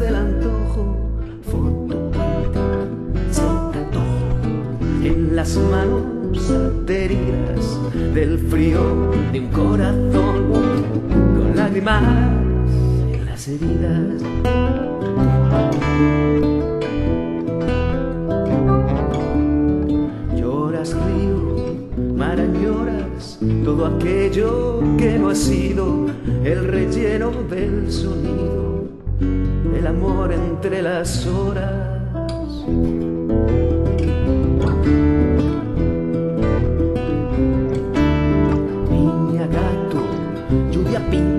del antojo. Foto sin antojo en las manos ateridas del frío de un corazón con lágrimas Lloras río, mar añoras todo aquello que no ha sido el relleno del sonido, el amor entre las horas. Niña gato, lluvia en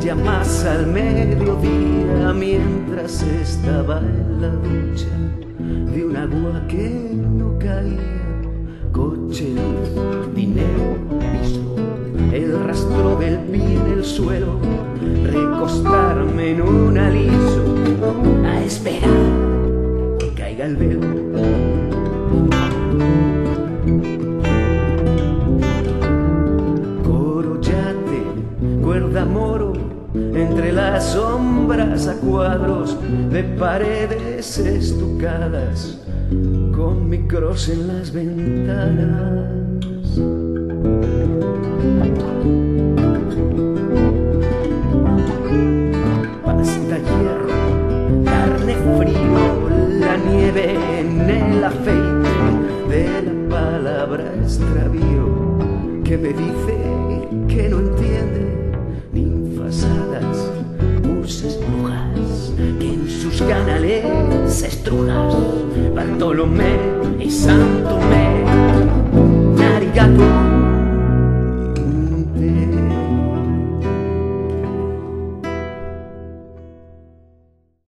llamas al mediodía mientras estaba en la ducha de un agua que no caía. Coche, luz, dinero, piso, el rastro del pie en el suelo, recostarme en un aliso las sombras a cuadros de paredes estucadas, con micros en las ventanas. Pasta hierro, carne frío, la nieve en el afeite de la palabra extravío que me dice que no entiende Judas, Bartolomé y Santomé, Narigato.